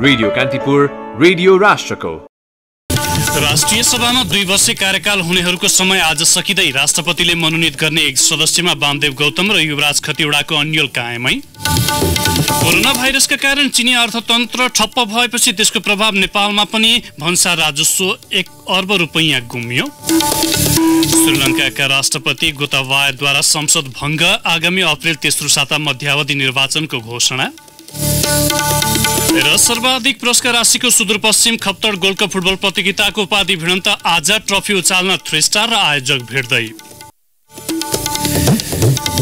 Radio Kantipur radio राष्ट्रको। राष्ट्रिय सभामा दुई वर्ष कार्यकाल हुनेहरूको समय आज सकिँदै राष्ट्रपतिले मनोनित गर्ने एक सदस्यमा वामदेव गौतम र युवराज खतिवड़ाको अन्यल कायमै। कोरोना भाइरसका कारण चिनी अर्थतन्त्र ठप्प भएपछि त्यसको प्रभाव नेपालमा पनि भन्सा राजस्व एक अर्ब रुपैयाँ गुमियो। श्रीलङ्काका राष्ट्रपति गोताबायद्वारा संसद भङ्ग आगामी अप्रेल तेस्रो साता मध्यावधि निर्वाचनको घोषणा। र सर्वाधिक पुरस्कार राशिको Sudurpashchim Khaptad gold cup football प्रतियोगिताको उपाधि भिडन्त आज ट्रफी उचाल्न थ्री स्टार र आयोजक भिड्दै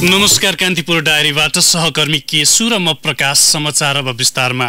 नमस्कार कान्तिपुर डायरीबाट सहकर्मी केसु र म प्रकाश समाचार अब विस्तारमा।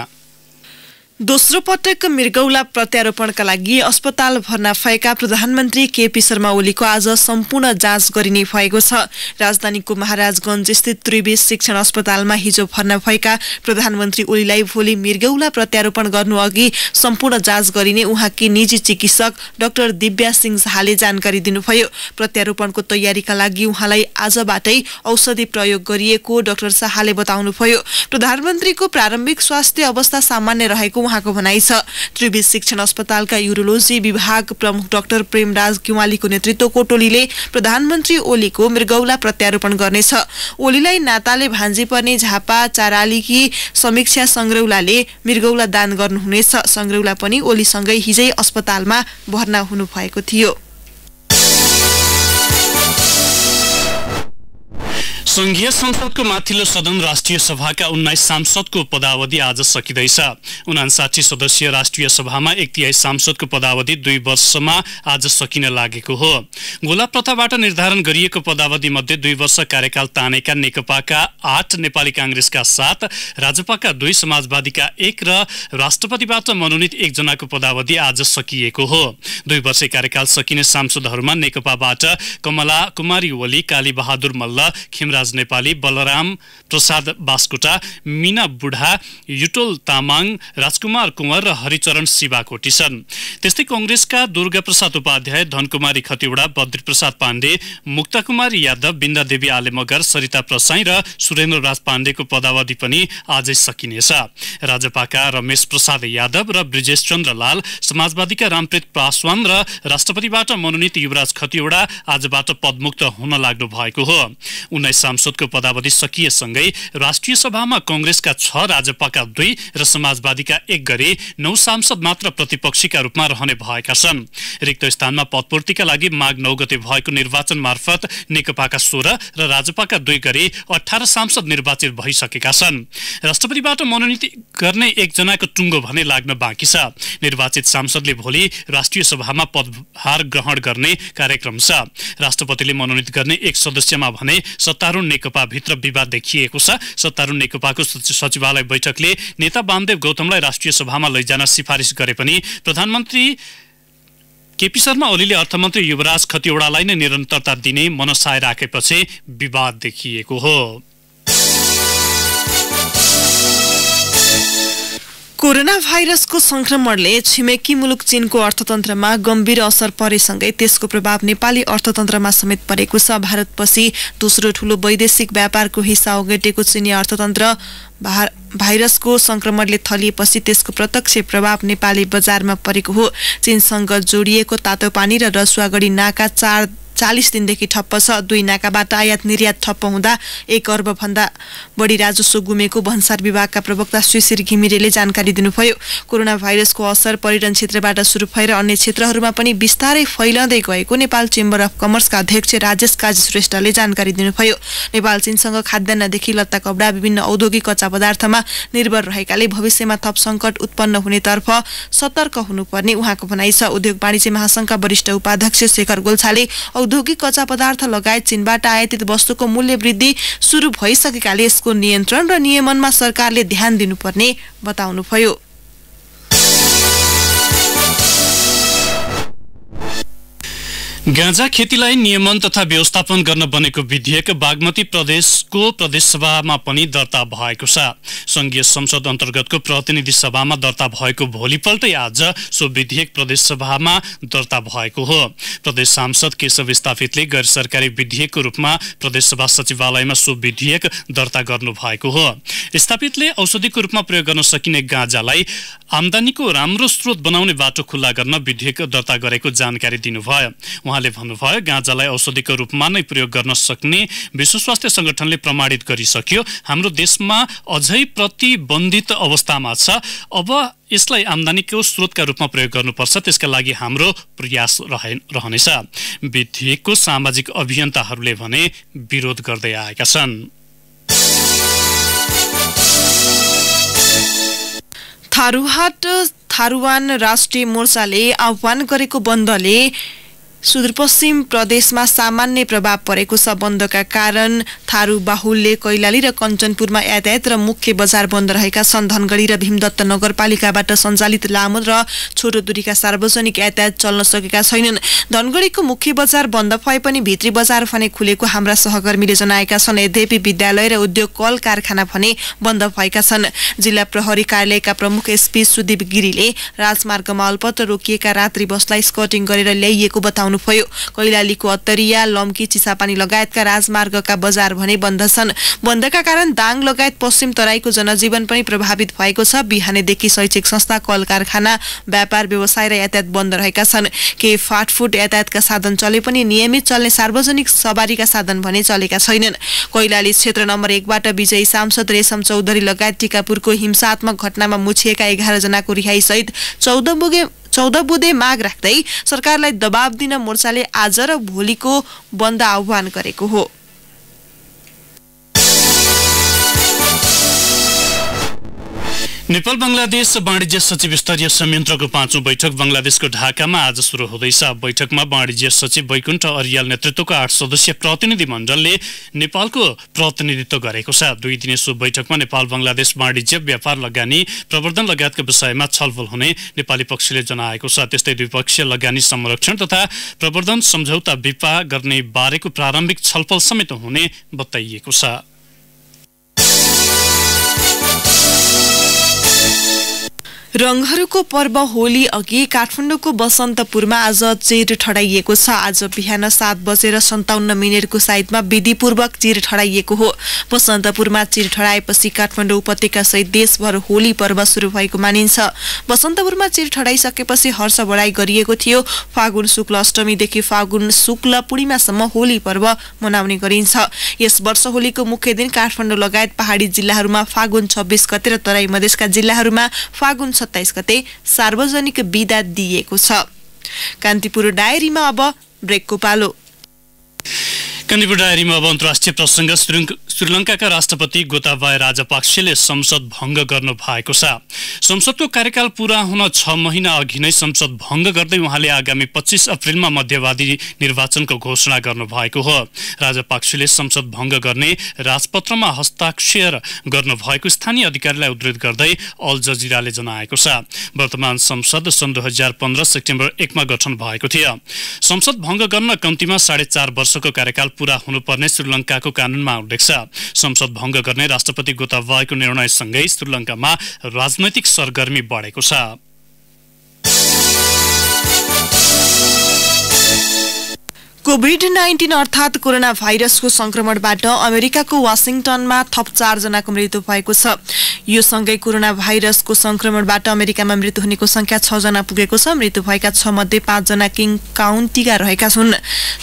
दोस्रो पटक मृगौला प्रत्यारोपणका लागि अस्पताल भर्ना भएका प्रधानमन्त्री केपी शर्मा ओलीको आज सम्पूर्ण जाँच गरिने भएको छ। राजधानीको महाराजगञ्ज स्थित त्रिवेश शिक्षण अस्पतालमा हिजो भर्ना भएका प्रधानमन्त्री ओलीलाई भोलि मृगौला प्रत्यारोपण गर्नु अघि सम्पूर्ण जाँच गरिने उहाँकी निजी चिकित्सक डाक्टर दिव्या सिंह शाहले जानकारी दिनुभयो। प्रत्यारोपणको तयारीका लागि उहाँलाई आजबाटै औषधि प्रयोग गरिएको डाक्टर शाहले बताउनुभयो। प्रधानमन्त्रीको प्रारम्भिक स्वास्थ्य अवस्था सामान्य रहेको उहाँको भनाइ छ। त्रिवेश शिक्षण अस्पतालका युरोलोजी विभाग प्रमुख डाक्टर प्रेमराज किवालीको नेतृत्वको टोलीले प्रधानमन्त्री ओलीको मृगौला प्रत्यारोपण गर्नेछ। ओलीलाई नाताले भान्जी पर्ने झापा चारालीकी समीक्षा संग्रौलाले मृगौला दान गर्नुहुनेछ। संग्रौला पनि ओलीसँगै हिजै अस्पतालमा भर्ना हुनुभएको थियो। संघीय संसदको माथिल्लो सदन राष्ट्रिय सभाका उन्नाइस सांसदको पदावधि आज सकिँदैछ। उनासाठी सदस्यीय राष्ट्रिय सभामा एक तिहाई सांसदको पदावधि दुई वर्षमा आज सकिन लागेको हो। गोला प्रथाबाट निर्धारण गरिएको पदावधि मध्ये दुई वर्ष कार्यकाल तानेका नेकपाका आठ नेपाली काङ्ग्रेसका सात राजपाका दुई समाजवादीका एक र राष्ट्रपतिबाट मनोनित एकजनाको पदावधि आज सकिएको हो। दुई वर्ष कार्यकाल सकिने सांसदहरूमा नेकपाबाट कमला कुमारी ओली काली बहादुर मल्ल खिमराज राज नेपाली बलराम प्रसाद बास्कोटा मिना बुढा युटोल तामाङ राजकुमार कुँवर र हरिचरण शिवाकोटी छन्। त्यस्तै कङ्ग्रेसका दुर्गा प्रसाद उपाध्याय धनकुमारी खतिवडा बद्री प्रसाद पाण्डे मुक्ता कुमारी यादव बिन्दा देवी आलेमगर सरिता प्रसाई र सुरेन्द्र राज पाण्डेको पदावधि पनि आजै सकिनेछ। राजपाका रमेश प्रसाद यादव र ब्रिजेश चन्द्र लाल समाजवादीका रामप्रीत पासवान र राष्ट्रपतिबाट मनोनित युवराज खतिवडा आजबाट पदमुक्त हुन लाग्नु भएको हो। उन्नाइस सांसदको पदावधि सकिएसँगै राष्ट्रिय सभामा कङ्ग्रेसका छ राजपाका दुई र समाजवादीका एक गरी नौ सांसद मात्र प्रतिपक्षीका रूपमा रहने भएका छन्। रिक्त स्थानमा पदपूर्तिका लागि माघ नौ गते भएको निर्वाचन मार्फत नेकपाका सोह्र र राजपाका दुई गरी अठार सांसद निर्वाचित भइसकेका छन्। राष्ट्रपतिबाट मनोनित गर्ने एकजनाको टुङ्गो भने लाग्न बाँकी छ। निर्वाचित सांसदले भोलि राष्ट्रिय सभामा पदभार ग्रहण गर्ने कार्यक्रम छ। राष्ट्रपतिले मनोनित गर्ने एक सदस्यमा भने सत्तारूढ नेकपाभित्र विवाद देखिएको छ। सत्तारूढ नेकपाको सचिवालय बैठकले नेता वामदेव गौतमलाई राष्ट्रिय सभामा लैजान सिफारिस गरे पनि प्रधानमन्त्री केपी शर्मा ओलीले अर्थमन्त्री युवराज खतिवड़ालाई नै निरन्तरता दिने मनसाय राखेपछि विवाद देखिएको हो। कोरोना भाइरसको संक्रमणले छिमेकी मुलुक चीनको अर्थतन्त्रमा गम्भीर असर परेसँगै त्यसको प्रभाव नेपाली अर्थतन्त्रमा समेत परेको छ। भारतपछि दोस्रो ठूलो वैदेशिक व्यापारको हिस्सा ओगटेको चिनी अर्थतन्त्र भाइरसको संक्रमणले थलिएपछि त्यसको प्रत्यक्ष प्रभाव नेपाली बजारमा परेको हो। चीनसँग जोडिएको तातो पानी र रसुवागढी नाका चार चालिस दिनदेखि ठप्प छ। दुई नाकाबाट आयात निर्यात ठप्प हुँदा एक अर्ब भन्दा बढी राजस्व गुमेको भन्सार विभागका प्रवक्ता सुशीर घिमिरेले जानकारी दिनुभयो। कोरोना भाइरसको असर पर्यटन क्षेत्रबाट सुरु भएर अन्य क्षेत्रहरूमा पनि बिस्तारै फैलँदै गएको नेपाल चेम्बर अफ कमर्सका अध्यक्ष राजेश काजी श्रेष्ठले जानकारी दिनुभयो। नेपाल चीनसँग खाद्यान्नदेखि लत्ता कपडा विभिन्न औद्योगिक कच्चा पदार्थमा निर्भर रहेकाले भविष्यमा थप सङ्कट उत्पन्न हुनेतर्फ सतर्क हुनुपर्ने उहाँको भनाइ छ। उद्योग वाणिज्य महासंघका वरिष्ठ उपाध्यक्ष शेखर गोल्छाले औद्योगिक कच्चा पदार्थ लगायत चीनबाट आयातित वस्तुको मूल्य वृद्धि सुरु भइसकेकाले यसको नियन्त्रण र नियमनमा सरकारले ध्यान दिनुपर्ने बताउनुभयो। गाँजा खेतीलाई नियमन तथा व्यवस्थापन गर्न बनेको विधेयक बागमती प्रदेशको प्रदेशसभामा पनि दर्ता भएको छ। संघीय संसद अन्तर्गतको प्रतिनिधि सभामा दर्ता भएको भोलिपल्टै आज सो विधेयक प्रदेशसभामा दर्ता भएको हो। प्रदेश सांसद केशव स्थापितले गैर सरकारी विधेयकको रूपमा प्रदेशसभा सचिवालयमा सो विधेयक दर्ता गर्नु भएको हो। स्थापितले औषधिको रूपमा प्रयोग गर्न सकिने गाँजालाई आमदानीको राम्रो स्रोत बनाउने बाटो खुल्ला गर्न विधेयक दर्ता गरेको जानकारी दिनुभयो। उहाँले भन्नुभयो गाँजालाई औषधिको रूपमा नै प्रयोग गर्न सक्ने विश्व स्वास्थ्य संगठनले प्रमाणित गरिसक्यो। हाम्रो देशमा अझै प्रतिबन्धित अवस्थामा छ। अब यसलाई आमदानीको स्रोतका रूपमा प्रयोग गर्नुपर्छ त्यसका लागि हाम्रो प्रयास रहनेछ। विधेयकको सामाजिक अभियन्ताहरूले भने विरोध गर्दै आएका छन्। थारूहाट थारूवान राष्ट्रिय मोर्चाले आह्वान गरेको बन्दले सुदूरपश्चिम प्रदेशमा सामान्य प्रभाव परेको छ। बन्दका कारण थारू बाहुल्य कैलाली र कञ्चनपुरमा यातायात र मुख्य बजार बन्द रहेका छन्। धनगढी र भीमदत्त नगरपालिकाबाट सञ्चालित लामो र छोटो दूरीका सार्वजनिक यातायात चल्न सकेका छैनन्। धनगढीको मुख्य बजार बन्द भए पनि भित्री बजार भने खुलेको हाम्रा सहकर्मीले जनाएका छन्। यद्यपि विद्यालय र उद्योग कल कारखाना भने बन्द भएका छन्। जिल्ला प्रहरी कार्यालयका प्रमुख एसपी सुदीप गिरीले राजमार्गमा अल्पत्र रोकिएका रात्रि बसलाई स्कटिङ गरेर ल्याइएको बताउनु बताउनुभयो कैलालीको अत्तरिया लम्की चिसापानी लगायतका राजमार्गका बजार भने बन्द छन् बन्दका कारण दाङ लगायत पश्चिम तराईको जनजीवन पनि प्रभावित भएको छ। बिहानैदेखि शैक्षिक संस्था कल कारखाना व्यापार व्यवसाय र यातायात बन्द रहेका छन्। केही फाटफुट यातायातका साधन चले पनि नियमित चल्ने सार्वजनिक सवारीका साधन भने चलेका छैनन्। कैलाली क्षेत्र नम्बर एकबाट विजयी सांसद रेशम चौधरी लगायत टिकापुरको हिंसात्मक घटनामा मुछिएका एघार जनाको रिहाई सहित चौध बुगे चौध बुधे माग राख्दै सरकारलाई दबाव दिन मोर्चाले आज र भोलिको बन्द आह्वान गरेको हो। नेपाल बङ्गलादेश वाणिज्य सचिव स्तरीय संयन्त्रको पाँचौं बैठक बङ्गलादेशको ढाकामा आज सुरु हुँदैछ। बैठकमा वाणिज्य सचिव वैकुण्ठ अरियाल नेतृत्वको आठ सदस्यीय प्रतिनिधि मण्डलले नेपालको प्रतिनिधित्व गरेको छ। दुई दिने सो बैठकमा नेपाल बङ्गलादेश वाणिज्य व्यापार लगानी प्रवर्धन लगायतका विषयमा छलफल हुने नेपाली पक्षले जनाएको छ। त्यस्तै द्विपक्षीय लगानी संरक्षण तथा प्रवर्धन सम्झौता विपा गर्ने बारेको प्रारम्भिक छलफल समेत हुने बताइएको छ। रङहरूको पर्व होली अघि काठमाडौँको बसन्तपुरमा आज चिर ठडाइएको छ। आज बिहान सात बजेर सन्ताउन्न मिनटको साइडमा विधिपूर्वक चिर ठडाइएको हो। बसन्तपुरमा चिर ठडाएपछि काठमाडौँ उपत्यका सहित देशभर होली पर्व शुरू भएको मानिन्छ। बसन्तपुरमा चिर ठडाइसकेपछि हर्ष बढाइ गरिएको थियो। फागुन शुक्ल अष्टमीदेखि फागुन शुक्ल पूर्णिमासम्म होली पर्व मनाउने गरिन्छ। यस वर्ष होलीको मुख्य दिन काठमाडौँ लगायत पहाडी जिल्लाहरूमा फागुन छब्बिस गते र तराई मधेसका जिल्लाहरूमा फागुन सत्ताइस गते सार्वजनिक विदा दिइएको छ। कान्तिपुर डायरीमा अब ब्रेकको पालो। कान्तिपुर डायरीमा अब अन्तर्राष्ट्रिय प्रसङ्ग श्रीलङ्काका राष्ट्रपति गोताबाय राजपाक्सेले संसद भङ्ग गर्नु भएको छ। संसदको कार्यकाल पूरा हुन छ महिना अघि नै संसद भङ्ग गर्दै उहाँले आगामी पच्चिस अप्रेलमा मध्यवादी निर्वाचनको घोषणा गर्नुभएको हो। राजपाक्सेले संसद भङ्ग गर्ने राजपत्रमा हस्ताक्षर गर्नुभएको स्थानीय अधिकारीलाई उद्धृत गर्दै अल जजिराले जनाएको छ। वर्तमान संसद सन् दुई हजार पन्ध्र सेप्टेम्बर एकमा गठन भएको थियो। संसद भङ्ग गर्न कम्तीमा साढे चार वर्षको कार्यकाल पूरा हुनुपर्ने श्रीलङ्काको कानूनमा उल्लेख छ। संसद भङ्ग गर्ने राष्ट्रपति गोताबायको निर्णयसँगै श्रीलङ्कामा राजनैतिक सरगर्मी बढेको छ। कोभिड नाइन्टिन अर्थात् कोरोना भाइरसको संक्रमणबाट अमेरिकाको वासिङटनमा थप चारजनाको मृत्यु भएको छ। यो सँगै कोरोना भाइरसको संक्रमणबाट अमेरिकामा मृत्यु हुनेको संख्या छजना पुगेको छ। मृत्यु भएका छ मध्ये पाँचजना किङ काउन्टीका रहेका छन्।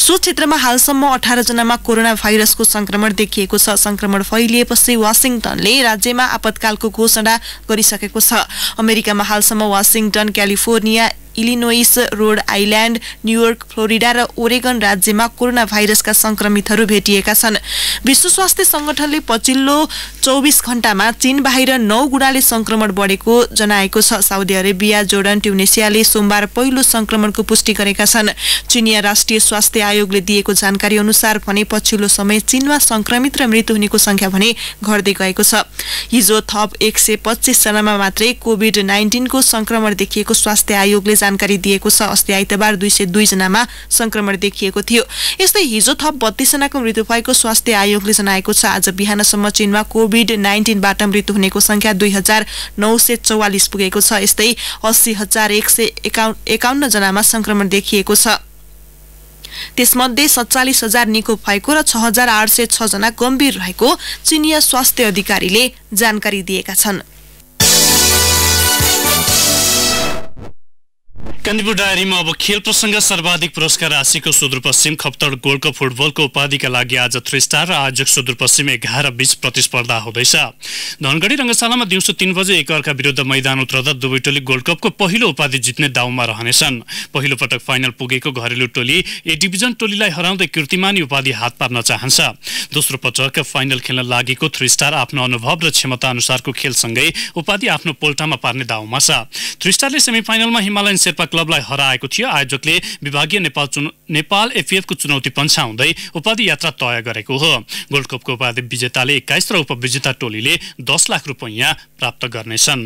सो क्षेत्रमा हालसम्म अठार जनामा कोरोना भाइरसको संक्रमण देखिएको छ। संक्रमण फैलिएपछि वासिङटनले राज्यमा आपतकालको घोषणा गरिसकेको छ। अमेरिकामा हालसम्म Washington California Illinois Rhode Island New York Florida र ओरेगन राज्यमा कोरोना भाइरसका संक्रमितहरू भेटिएका छन्। विश्व स्वास्थ्य संगठनले पछिल्लो चौबिस घण्टामा चीन बाहिर नौ गुणाले संक्रमण बढेको जनाएको छ। साउदी अरेबिया जोर्डन ट्युनेसियाले सोमबार पहिलो संक्रमणको पुष्टि गरेका छन्। चिनिया राष्ट्रिय स्वास्थ्य आयोगले दिएको जानकारी अनुसार भने पछिल्लो समय चीनमा संक्रमित र मृत्यु हुनेको संख्या भने घट्दै गएको छ। हिजो थप एक सय पच्चिस जनामा मात्रै कोभिड नाइन्टिनको संक्रमण देखिएको स्वास्थ्य आयोगले जानकारी दिएको छ। अस्ति आइतबार दुई सय दुईजनामा संक्रमण देखिएको थियो। यस्तै हिजो थप बत्तीसजनाको मृत्यु भएको स्वास्थ्य आयोगले जनाएको छ। आज बिहानसम्म चीनमा कोभिड नाइन्टिनबाट मृत्यु हुनेको संख्या दुई हजार नौ सय चौवालिस पुगेको छ। यस्तै अस्सी हजार एक सय एकाउन्न जनामा संक्रमण देखिएको छ। त्यसमध्ये सत्तालिस हजार निको भएको र छ हजार आठ सय छ जना गम्भीर रहेको चिनिया स्वास्थ्य अधिकारीले जानकारी दिएका छन्। कान्तिपुर डायरीमा अब खेल प्रसङ्ग सर्वाधिक पुरस्कार राशिको सुदूरपश्चिम खप्तड गोल्ड कप फुटबलको उपाधिका लागि आज थ्री स्टार र आयोजक सुदूरपश्चिम एघार बीच प्रतिस्पर्धा हुँदैछ। धनगढी रङ्गशालामा दिउँसो तीन बजे एकअर्का विरुद्ध मैदान उत्रदा दुवै टोली गोल्ड कपको पहिलो उपाधि जित्ने दाउमा रहनेछन्। पहिलो पटक फाइनल पुगेको घरेलु टोली ए डिभिजन टोलीलाई हराउँदै कीर्तिमानी उपाधि हात पार्न चाहन्छ। दोस्रो पटक फाइनल खेल्न लागेको थ्री स्टार आफ्नो अनुभव र क्षमता अनुसारको खेलसँगै उपाधि आफ्नो पोल्टामा पार्ने दाउमा छ। थ्री स्टारले सेमिफाइनलमा हिमालयन शेर्पा क्लबलाई हराएको थियो। आयोजकले विभागीय नेपाल चुन नेपाल एफिएफको चुनौती पन्छाउँदै उपाधि यात्रा तय गरेको हो। गोल्ड कपको उपाधि विजेताले एक्काइस र उपविजेता टोलीले दस लाख रुपियाँ प्राप्त गर्नेछन्।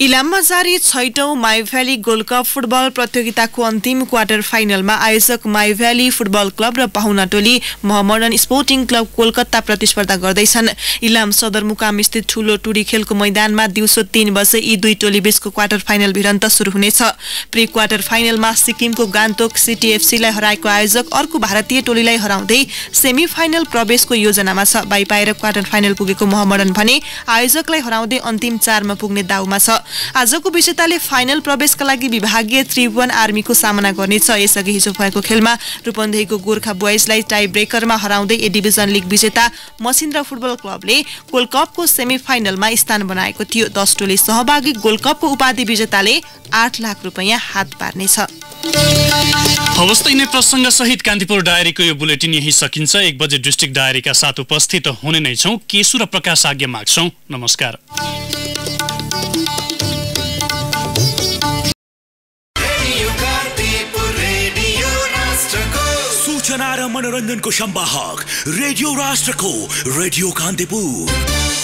इलाममा जारी छैटौं Mai valley gold cup football प्रतियोगिताको अन्तिम क्वार्टर फाइनलमा आयोजक माई भ्याली फुटबल क्लब र पाहुना टोली मोहम्मडन स्पोर्टिङ क्लब कोलकाता प्रतिस्पर्धा गर्दैछन्। इलाम सदरमुकाम स्थित ठूलो टुरी खेलको मैदानमा दिउँसो तीन बजे यी दुई टोली बीचको क्वार्टर फाइनल भिडन्त शुरू हुनेछ। प्री क्वार्टर फाइनलमा सिक्किमको गान्तोक सिटिएफसीलाई हराएको आयोजक अर्को भारतीय टोलीलाई हराउँदै सेमी फाइनल प्रवेशको योजनामा छ। बाइपाएर क्वार्टर फाइनल पुगेको मोहम्मडन भने आयोजकलाई हराउँदै अन्तिम चारमा पुग्ने दाउमा छ। आजको विजेताले फाइनल प्रवेशका लागि विभागीय त्रिभुवन आर्मीको सामना गर्नेछ। यसअघि हिजो भएको खेलमा रूपन्देहीको गोर्खा बोइजलाई टाई ब्रेकरमा हराउँदै ए डिभिजन लिग विजेता मसिन्द्रा फुटबल क्लबले गोल्ड कपको सेमी फाइनलमा स्थान बनाएको थियो। दस टोली सहभागी गोल्ड कपको उपाधि विजेताले आठ लाख रुपियाँ हात पार्नेछ। हवस् नै प्रसङ्ग सहित कान्तिपुर डायरीको यो बुलेटिन यही सकिन्छ। एक बजे डिस्ट्रिक्ट डायरीका साथ उपस्थित हुने नै छौँ। केशु र प्रकाश आज्ञा माग्छौँ। नमस्कार। सूचना र मनोरञ्जनको सम्वाहक रेडियो राष्ट्रको रेडियो कान्तिपुर